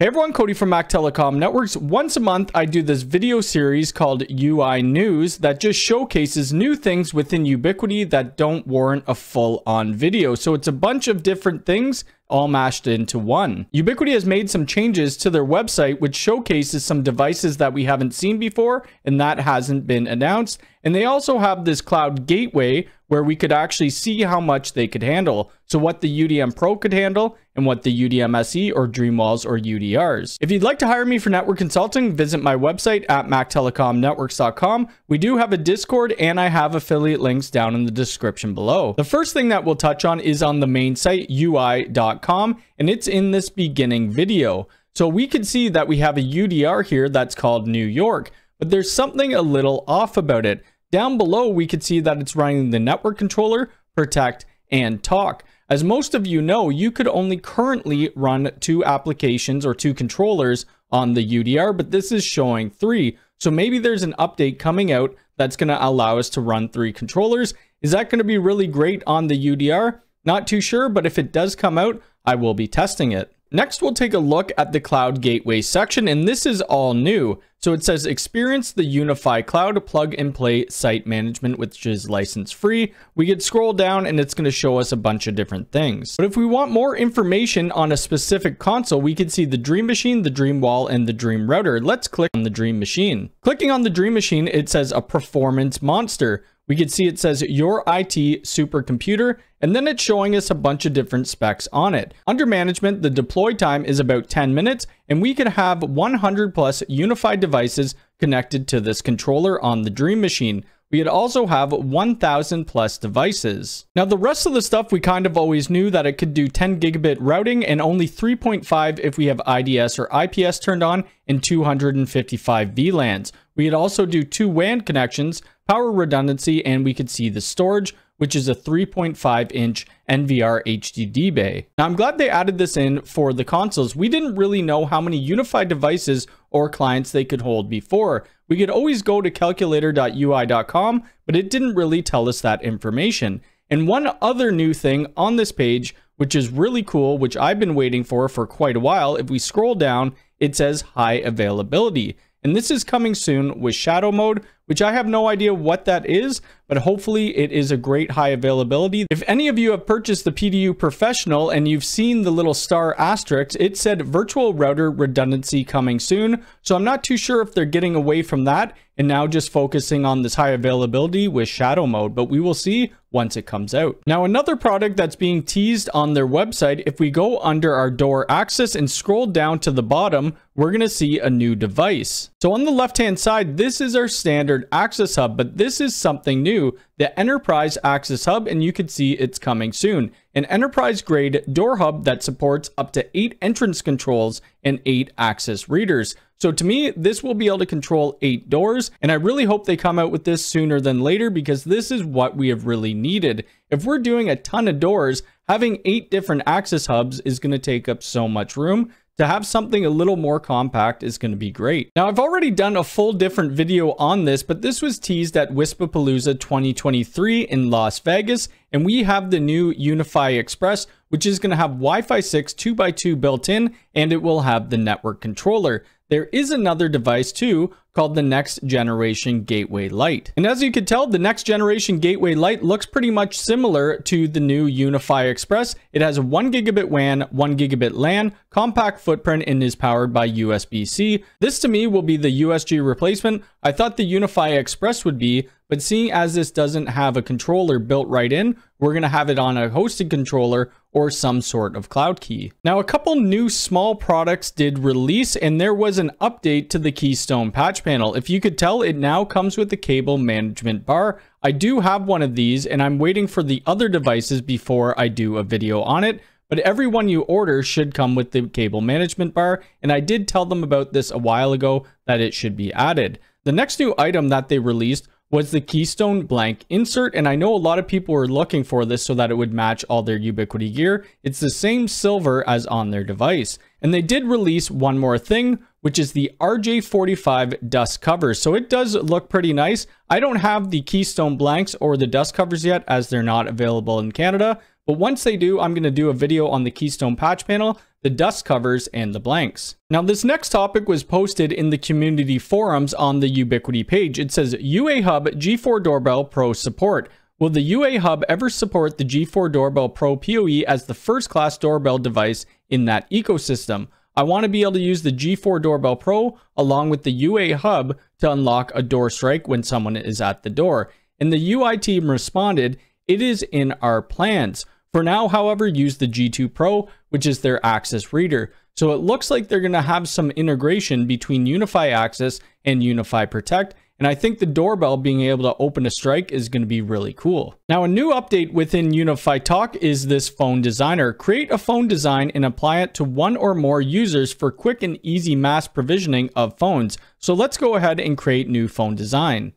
Hey everyone, Cody from Mac Telecom Networks. Once a month, I do this video series called UI News that just showcases new things within Ubiquiti that don't warrant a full-on video. So it's a bunch of different things all mashed into one. Ubiquiti has made some changes to their website which showcases some devices that we haven't seen before and that hasn't been announced. And they also have this cloud gateway where we could actually see how much they could handle. So what the UDM Pro could handle and what the UDM SE or Dreamwalls or UDRs. If you'd like to hire me for network consulting, visit my website at mactelecomnetworks.com. We do have a Discord and I have affiliate links down in the description below. The first thing that we'll touch on is on the main site ui.com and it's in this beginning video. So we can see that we have a UDR here that's called New York, but there's something a little off about it. Down below, we could see that it's running the network controller, protect, and talk. As most of you know, you could only currently run two applications or two controllers on the UDR, but this is showing three. So maybe there's an update coming out that's going to allow us to run three controllers. Is that going to be really great on the UDR? Not too sure, but if it does come out, I will be testing it. Next, we'll take a look at the Cloud Gateway section, and this is all new. So it says experience the UniFi Cloud plug and play site management, which is license free. We could scroll down and it's going to show us a bunch of different things. But if we want more information on a specific console, we can see the Dream Machine, the Dream Wall, and the Dream Router. Let's click on the Dream Machine. Clicking on the Dream Machine, it says a performance monster we can see it says your IT supercomputer, and then it's showing us a bunch of different specs on it. Under management, the deploy time is about 10 minutes, and we can have 100 plus UniFi devices connected to this controller on the Dream Machine. We could also have 1000 plus devices. Now the rest of the stuff we kind of always knew that it could do 10 gigabit routing and only 3.5 if we have IDS or IPS turned on and 255 VLANs. We could also do two WAN connections, power redundancy, and we could see the storage, which is a 3.5 inch NVR HDD bay. Now I'm glad they added this in for the consoles. We didn't really know how many UniFi devices or clients they could hold before. We could always go to calculator.ui.com, but it didn't really tell us that information. And one other new thing on this page, which is really cool, which I've been waiting for for quite a while, if we scroll down, it says high availability. And this is coming soon with shadow mode, which I have no idea what that is, but hopefully it is a great high availability. If any of you have purchased the PDU Professional and you've seen the little star asterisk, it said virtual router redundancy coming soon. So I'm not too sure if they're getting away from that and now just focusing on this high availability with shadow mode, but we will see once it comes out. Now, another product that's being teased on their website, if we go under our door access and scroll down to the bottom, we're going to see a new device. So on the left-hand side, this is our standard access hub, but this is something new, the Enterprise Access Hub, and you can see it's coming soon. An enterprise-grade door hub that supports up to eight entrance controls and eight access readers. So to me, this will be able to control eight doors, and I really hope they come out with this sooner than later because this is what we have really needed. If we're doing a ton of doors, having eight different access hubs is going to take up so much room to have something a little more compact is going to be great. Now, I've already done a full different video on this, but this was teased at WISPAPalooza 2023 in Las Vegas, and we have the new UniFi Express, which is going to have Wi-Fi 6 2x2 built in, and it will have the network controller. There is another device too called the Next Generation Gateway Lite. And as you can tell, the Next Generation Gateway Lite looks pretty much similar to the new UniFi Express. It has a 1 gigabit WAN, 1 gigabit LAN, compact footprint, and is powered by USB-C. This to me will be the USG replacement. I thought the UniFi Express would be, but seeing as this doesn't have a controller built right in, we're going to have it on a hosted controller or some sort of cloud key. Now, a couple new small products did release, and there was an update to the Keystone patch panel. If you could tell, it now comes with the cable management bar. I do have one of these, and I'm waiting for the other devices before I do a video on it but every one you order should come with the cable management bar, and I did tell them about this a while ago that it should be added. The next new item that they released was the Keystone blank insert. And I know a lot of people were looking for this so that it would match all their Ubiquiti gear. It's the same silver as on their device. And they did release one more thing, which is the RJ45 dust cover. So it does look pretty nice. I don't have the Keystone blanks or the dust covers yet as they're not available in Canada. But once they do, I'm going to do a video on the Keystone patch panel the dust covers, and the blanks. Now, this next topic was posted in the community forums on the Ubiquiti page. It says UA Hub G4 Doorbell Pro support. Will the UA Hub ever support the G4 Doorbell Pro PoE as the first class doorbell device in that ecosystem? I want to be able to use the G4 Doorbell Pro along with the UA Hub to unlock a door strike when someone is at the door. And the UI team responded, it is in our plans. For now, however, use the G2 Pro, which is their Access reader. So it looks like they're going to have some integration between UniFi Access and UniFi Protect, and I think the doorbell being able to open a strike is going to be really cool. Now, a new update within UniFi Talk is this phone designer. Create a phone design and apply it to one or more users for quick and easy mass provisioning of phones. So let's go ahead and create new phone design.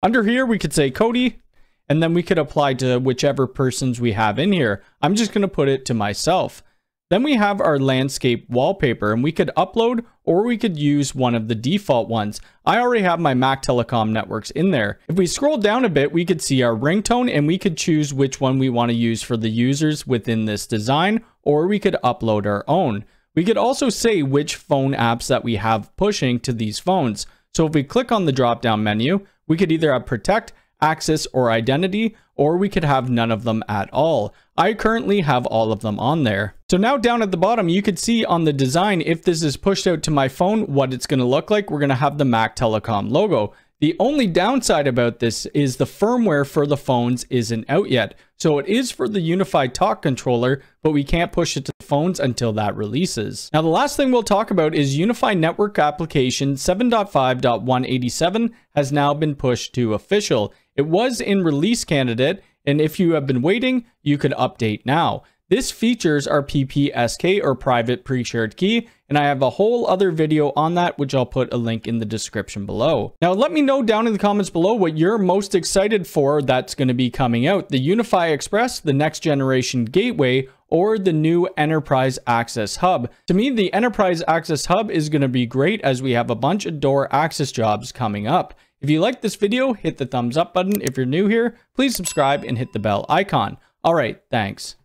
Under here, we could say Cody, and then we could apply to whichever persons we have in here. I'm just going to put it to myself. Then we have our landscape wallpaper and we could upload or we could use one of the default ones. I already have my Mac Telecom networks in there. If we scroll down a bit, we could see our ringtone and we could choose which one we want to use for the users within this design, or we could upload our own. We could also say which phone apps that we have pushing to these phones. So if we click on the drop down menu, we could either have protect, access, or identity, or we could have none of them at all. I currently have all of them on there. So now down at the bottom, you could see on the design, if this is pushed out to my phone, what it's gonna look like. We're gonna have the Mac Telecom logo. The only downside about this is the firmware for the phones isn't out yet. So it is for the UniFi Talk controller, but we can't push it to the phones until that releases. Now the last thing we'll talk about is UniFi Network Application 7.5.187 has now been pushed to official. It was in release candidate, and if you have been waiting, you could update now. This features our PPSK or private pre-shared key, and I have a whole other video on that, which I'll put a link in the description below. Now, let me know down in the comments below what you're most excited for that's going to be coming out. The UniFi Express, the next generation gateway, or the new Enterprise Access Hub. To me, the Enterprise Access Hub is going to be great as we have a bunch of door access jobs coming up. If you like this video, hit the thumbs up button. If you're new here, please subscribe and hit the bell icon. All right, thanks.